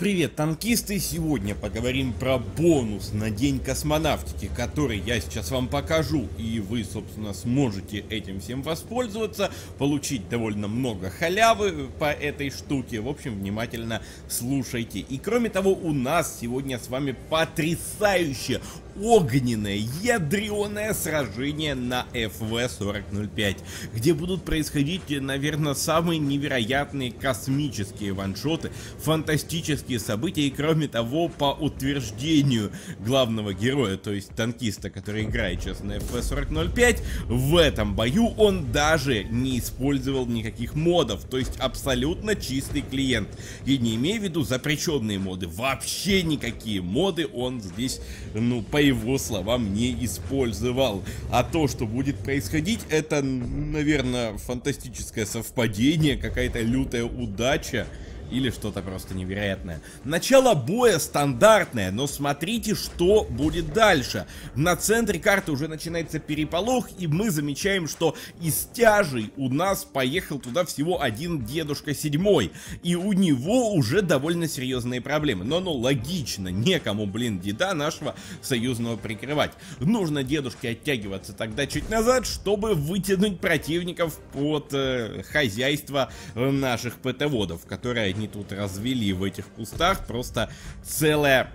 Привет, танкисты! Сегодня поговорим про бонус на День космонавтики, который я сейчас вам покажу, и вы, собственно, сможете этим всем воспользоваться, получить довольно много халявы по этой штуке. В общем, внимательно слушайте. И кроме того, у нас сегодня с вами потрясающе огненное, ядреное сражение на FV-4005, где будут происходить, наверное, самые невероятные космические ваншоты, фантастические события, и кроме того, по утверждению главного героя, то есть танкиста, который играет сейчас на FV-4005, в этом бою он даже не использовал никаких модов, то есть абсолютно чистый клиент. И не имею в виду запрещенные моды, вообще никакие моды он здесь, ну, по его словам, не использовал. А то, что будет происходить, это, наверное, фантастическое совпадение, какая-то лютая удача или что-то просто невероятное. Начало боя стандартное, но смотрите, что будет дальше. На центре карты уже начинается переполох, и мы замечаем, что из тяжей у нас поехал туда всего один дедушка седьмой, и у него уже довольно серьезные проблемы. Но ну логично, некому, блин, деда нашего союзного прикрывать. Нужно дедушке оттягиваться тогда чуть назад, чтобы вытянуть противников под э, хозяйство наших ПТ-водов, которые они тут развели в этих кустах, просто целая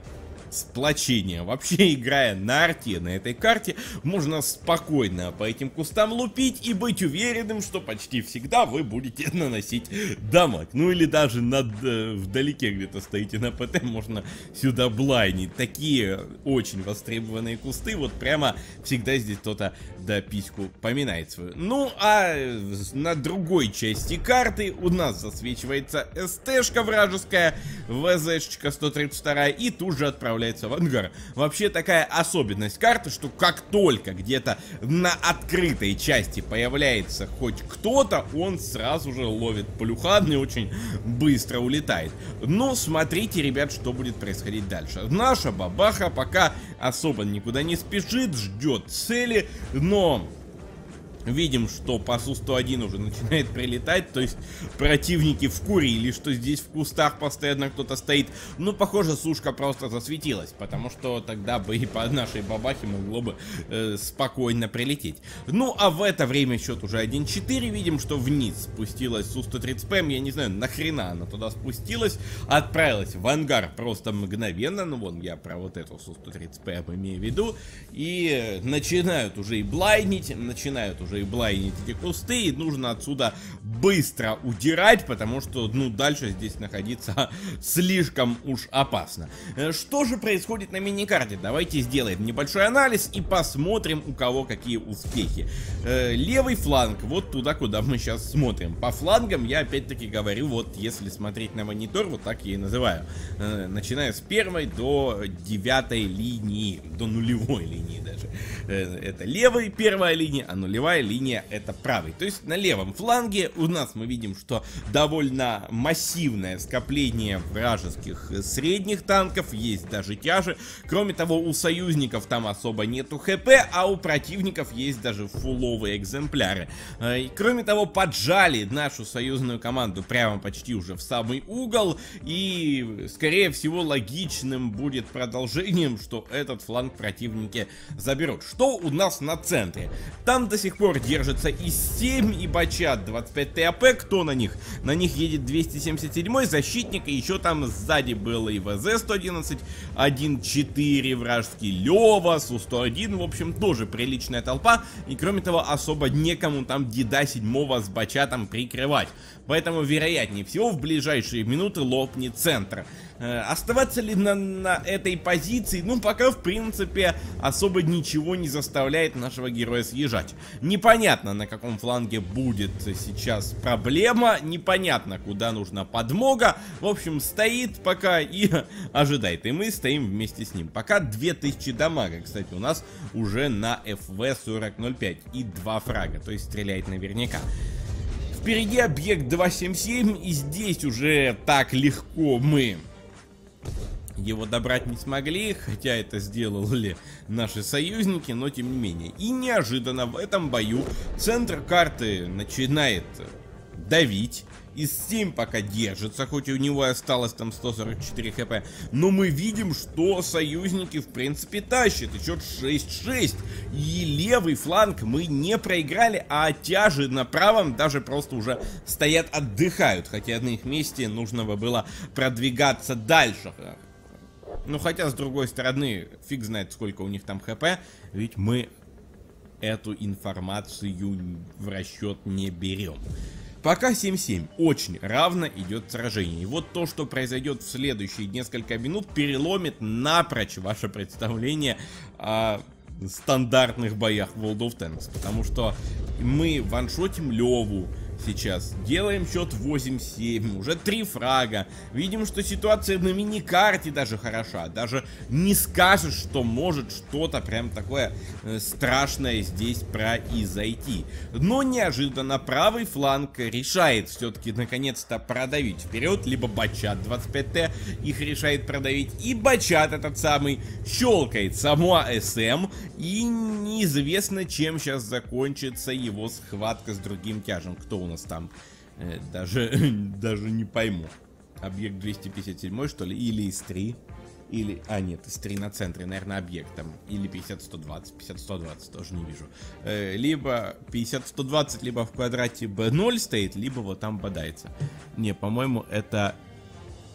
сплочение. Вообще, играя на арте на этой карте, можно спокойно по этим кустам лупить и быть уверенным, что почти всегда вы будете наносить дамаг. Ну или даже над, э, вдалеке где-то стоите на ПТ, можно сюда блайнить. Такие очень востребованные кусты, вот прямо всегда здесь кто-то да письку поминает свою. Ну, а на другой части карты у нас засвечивается СТшка вражеская, ВЗшечка 132 и тут же отправляется отправляется в ангар. Вообще такая особенность карты, что как только где-то на открытой части появляется хоть кто-то, он сразу же ловит плюхан и очень быстро улетает. Но смотрите, ребят, что будет происходить дальше. Наша бабаха пока особо никуда не спешит, ждет цели, но Видим, что по Су-101 уже начинает прилетать, то есть противники вкурили, что здесь в кустах постоянно кто-то стоит. Ну, похоже, сушка просто засветилась, потому что тогда бы и по нашей бабахе могло бы э, спокойно прилететь. Ну, а в это время счет уже 1-4, видим, что вниз спустилась Су-130ПМ, я не знаю, нахрена она туда спустилась, отправилась в ангар просто мгновенно, ну, вон я про вот эту Су-130ПМ имею в виду, и начинают уже и блайнить, начинают уже уже и блайнить эти кусты, и нужно отсюда быстро удирать, потому что, ну, дальше здесь находиться слишком уж опасно. Э, что же происходит на миникарте? Давайте сделаем небольшой анализ и посмотрим, у кого какие успехи. Э, левый фланг, вот туда, куда мы сейчас смотрим. По флангам я опять-таки говорю, вот если смотреть на монитор, вот так я и называю. Э, начиная с первой до девятой линии, до нулевой линии даже. Это левая первая линия, а нулевая линия это правый. То есть на левом фланге у нас мы видим, что довольно массивное скопление вражеских средних танков, есть даже тяжи. Кроме того, у союзников там особо нету хп, а у противников есть даже фуловые экземпляры. Э, и, кроме того, поджали нашу союзную команду прямо почти уже в самый угол, и скорее всего логичным будет продолжением, что этот фланг противники заберут. Что у нас на центре? Там до сих пор пор держится и 7, и бачат 25 ТАП. Кто на них? На них едет 277 защитник, и еще там сзади был и ВЗ-111, 1-4 вражеский Лева, Су-101, в общем, тоже приличная толпа. И кроме того, особо некому там деда 7 с бачатом прикрывать. Поэтому, вероятнее всего, в ближайшие минуты лопнет центр. Э, оставаться ли на, на этой позиции? Ну, пока, в принципе, особо ничего не заставляет нашего героя съезжать. Непонятно, на каком фланге будет сейчас проблема, непонятно, куда нужна подмога. В общем, стоит пока и ожидает. И мы стоим вместе с ним. Пока 2000 дамага, кстати, у нас уже на FV-4005 и 2 фрага, то есть стреляет наверняка. Впереди объект 277, и здесь уже так легко мы его добрать не смогли, хотя это сделали наши союзники, но тем не менее. И неожиданно в этом бою центр карты начинает давить, Из 7 пока держится, хоть у него осталось там 144 хп. Но мы видим, что союзники в принципе тащат. И счет 6-6. И левый фланг мы не проиграли, а тяжи на правом даже просто уже стоят отдыхают. Хотя на их месте нужно бы было продвигаться дальше. Ну хотя с другой стороны, фиг знает сколько у них там хп. Ведь мы эту информацию в расчет не берем. Пока 7-7. Очень равно идет сражение. И вот то, что произойдет в следующие несколько минут, переломит напрочь ваше представление о стандартных боях в World of Tanks. Потому что мы ваншотим Леву, сейчас. Делаем счет 8-7, уже 3 фрага. Видим, что ситуация на мини-карте даже хороша. Даже не скажешь, что может что-то прям такое э, страшное здесь произойти. Но неожиданно правый фланг решает все-таки наконец-то продавить вперед. Либо Бачат 25Т их решает продавить. И Бачат этот самый щелкает само СМ. И неизвестно, чем сейчас закончится его схватка с другим тяжем. Кто у нас там? Э, даже, даже не пойму. Объект 257 что ли? Или из 3? Или... А, нет, из 3 на центре, наверное, объект там. Или 50-120. 50-120 тоже не вижу. Э, либо 50-120, либо в квадрате B0 стоит, либо вот там бодается. Не, по-моему, это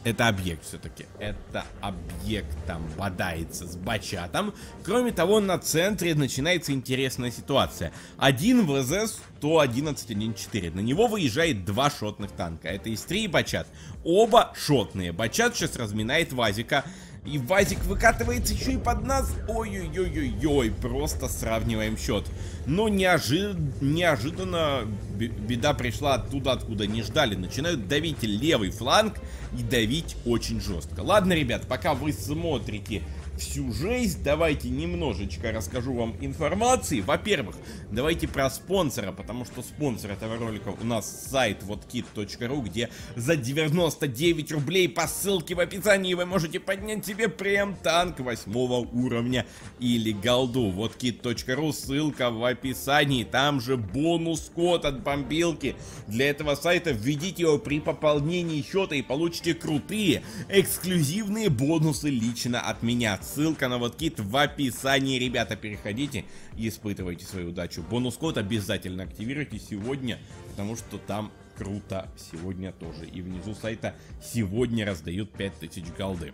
это объект все-таки. Это объект там бодается с бачатом. Кроме того, на центре начинается интересная ситуация. Один ВЗ 111-1.4. На него выезжает два шотных танка. Это ИС-3 и Бачат. Оба шотные. Бачат сейчас разминает Вазика. И Вазик выкатывается еще и под нас. Ой-ой-ой-ой-ой. Просто сравниваем счет. Но неожи... неожиданно беда пришла оттуда, откуда не ждали. Начинают давить левый фланг и давить очень жестко. Ладно, ребят, пока вы смотрите всю жесть, давайте немножечко расскажу вам информации. Во-первых, давайте про спонсора, потому что спонсор этого ролика у нас сайт воткит.ру, где за 99 рублей по ссылке в описании вы можете поднять себе прем танк 8 уровня или голду. Воткит.ру, ссылка в описании, там же бонус-код от бомбилки. Для этого сайта введите его при пополнении счета и получите крутые эксклюзивные бонусы лично от меня Ссылка на кит в описании. Ребята, переходите и испытывайте свою удачу. Бонус-код обязательно активируйте сегодня, потому что там круто сегодня тоже. И внизу сайта сегодня раздают 5000 голды.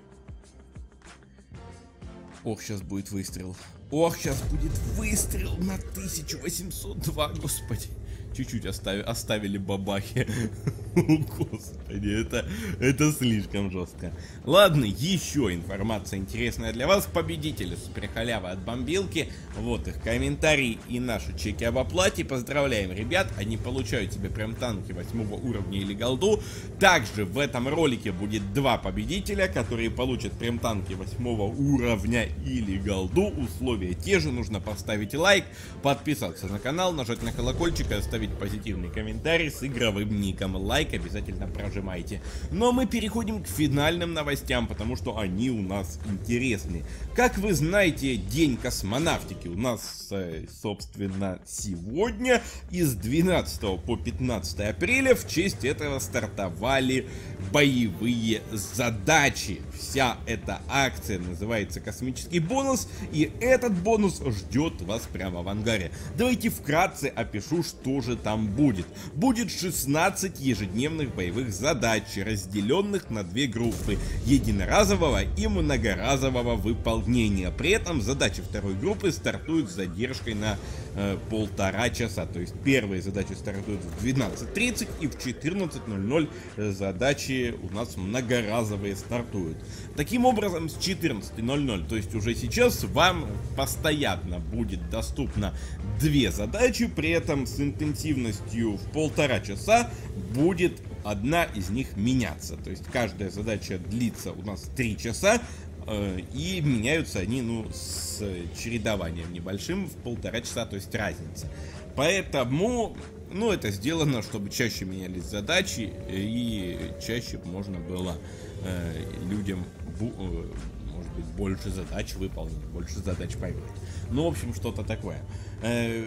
Ох, сейчас будет выстрел. Ох, сейчас будет выстрел на 1802, господи чуть-чуть остави, оставили бабахи. Господи, это, это слишком жестко. Ладно, еще информация интересная для вас. Победители суперхалявы от бомбилки. Вот их комментарии и наши чеки об оплате. Поздравляем, ребят. Они получают себе прям танки 8 уровня или голду. Также в этом ролике будет два победителя, которые получат прям танки 8 уровня или голду. Условия те же. Нужно поставить лайк, подписаться на канал, нажать на колокольчик и оставить позитивный комментарий с игровым ником. Лайк обязательно прожимайте. Но мы переходим к финальным новостям, потому что они у нас интересны. Как вы знаете, День космонавтики у нас, э, собственно, сегодня. Из 12 по 15 апреля в честь этого стартовали боевые задачи. Вся эта акция называется «Космический бонус», и этот бонус ждет вас прямо в ангаре. Давайте вкратце опишу, что же там будет. Будет 16 ежедневных боевых задач, разделенных на две группы единоразового и многоразового выполнения. При этом задачи второй группы стартуют с задержкой на э, полтора часа. То есть первые задачи стартуют в 12.30 и в 14.00 задачи у нас многоразовые стартуют. Таким образом, с 14.00, то есть уже сейчас, вам постоянно будет доступно две задачи, при этом с интенсивностью в полтора часа будет одна из них меняться. То есть каждая задача длится у нас 3 часа, э, и меняются они, ну, с чередованием небольшим в полтора часа, то есть разница. Поэтому, ну, это сделано, чтобы чаще менялись задачи и чаще можно было э, людям Э, может быть, больше задач выполнить, больше задач поймать. Ну, в общем, что-то такое. Э,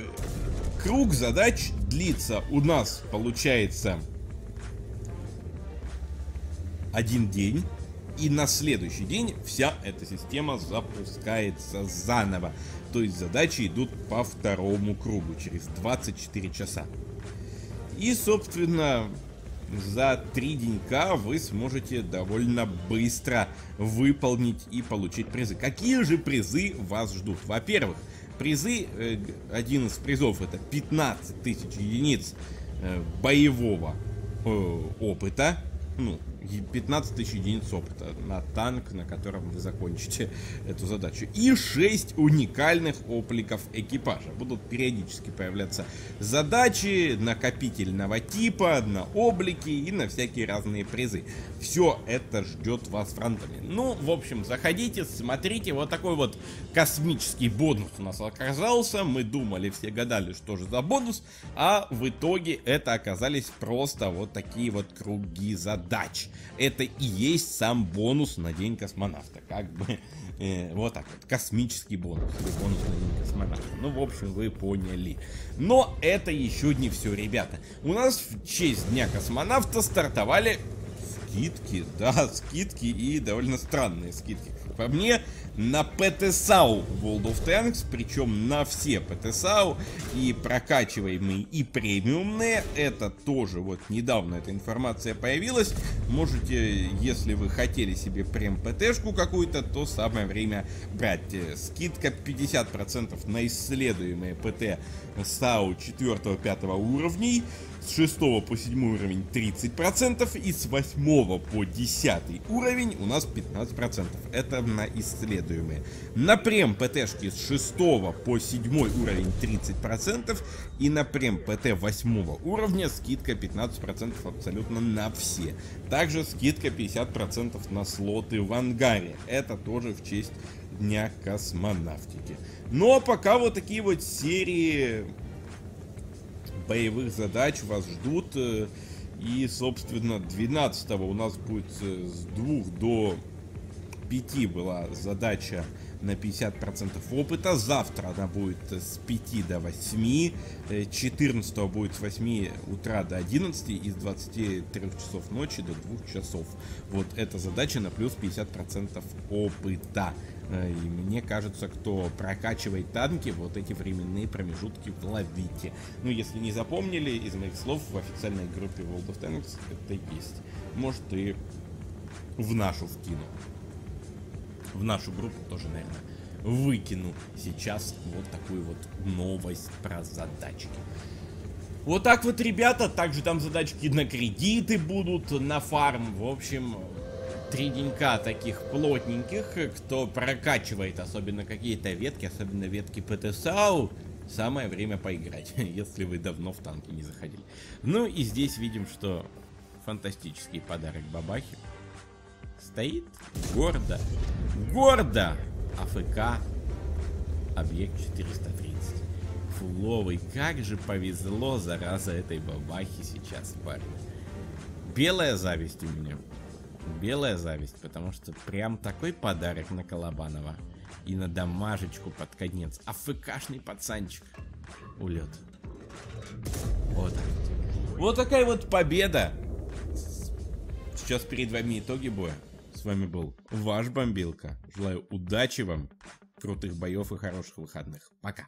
круг задач длится у нас, получается, один день, и на следующий день вся эта система запускается заново. То есть задачи идут по второму кругу через 24 часа. И, собственно, за три денька вы сможете довольно быстро выполнить и получить призы. Какие же призы вас ждут? Во-первых, призы, э, один из призов это 15 тысяч единиц э, боевого э, опыта, ну, 15 тысяч единиц опыта на танк, на котором вы закончите эту задачу. И 6 уникальных опликов экипажа. Будут периодически появляться задачи накопительного типа, на облики и на всякие разные призы. Все это ждет вас в рандоме. Ну, в общем, заходите, смотрите. Вот такой вот космический бонус у нас оказался. Мы думали, все гадали, что же за бонус. А в итоге это оказались просто вот такие вот круги задач это и есть сам бонус на День космонавта. Как бы э, вот так вот. Космический бонус. Или бонус на День космонавта. Ну, в общем, вы поняли. Но это еще не все, ребята. У нас в честь Дня космонавта стартовали скидки. Да, скидки и довольно странные скидки. По мне, на ПТСАУ World of Tanks, причем на все ПТСАУ, и прокачиваемые, и премиумные. Это тоже вот недавно эта информация появилась. Можете, если вы хотели себе прем ПТшку какую-то, то самое время брать. Скидка 50% на исследуемые ПТ САУ 4-5 уровней с 6 по 7 уровень 30% и с 8 по 10 уровень у нас 15%. Это на исследуемые. На прем ПТшки с 6 по 7 уровень 30% и на прем ПТ 8 уровня скидка 15% абсолютно на все. Также скидка 50% на слоты в ангаре. Это тоже в честь Дня космонавтики. Ну а пока вот такие вот серии боевых задач вас ждут. Э, и, собственно, 12 у нас будет э, с 2 до 5 была задача на 50% опыта. Завтра она будет с 5 до 8. 14 будет с 8 утра до 11 и с 23 часов ночи до 2 часов. Вот эта задача на плюс 50% опыта. Э, и мне кажется, кто прокачивает танки, вот эти временные промежутки ловите. Ну, если не запомнили, из моих слов в официальной группе World of Tanks это есть. Может и в нашу вкину. В нашу группу тоже, наверное, выкину сейчас вот такую вот новость про задачки. Вот так вот, ребята, также там задачки на кредиты будут, на фарм. В общем, три денька таких плотненьких, кто прокачивает особенно какие-то ветки, особенно ветки ПТСАУ, самое время поиграть, если вы давно в танки не заходили. Ну и здесь видим, что фантастический подарок бабахи стоит гордо, гордо АФК объект 430. Фуловый, как же повезло, зараза, этой бабахи сейчас, парень. Белая зависть у меня белая зависть, потому что прям такой подарок на Колобанова. И на дамажечку под конец. АФКшный пацанчик. Улет. Вот. Вот такая вот победа. Сейчас перед вами итоги боя. С вами был ваш Бомбилка. Желаю удачи вам, крутых боев и хороших выходных. Пока.